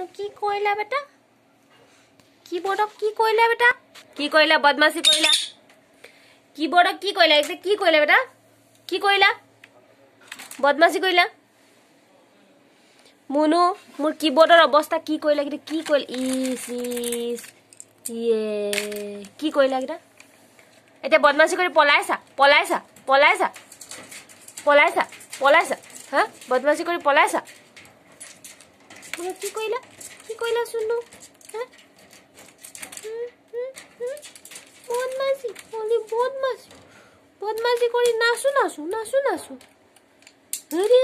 চুনু কি কৰিলা বেটা? কি বৰ্ডক কি কৰিলা বেটা? কি কৰিলা বদমাচি কৰিলা? কি বৰ্ডক কি কৰিলা? এতিয়া কি কৰিলা বেটা? কি কৰিলা? বদমাচি কৰিলা? মুনু মোৰ কি বৰ্ডৰ অৱস্থা কি কৰিলা কিন্তু কি কৰিলা? ইচ ইচ ইয়ে কি কৰিলা কেইটা? এতিয়া বদমাচি কৰি পলাইছা পলাইছা পলাইছা পলাইছা পলাইছা হা? বদমাচি কৰি পলাইছা? বোলে কি কৰিলা কি কৰিলা চুনু হা হুম, হুম, হুম। বদমাচি অলি বদমাচি বদমাচি কৰি নাচো নাচো নাচো নাচো হৰি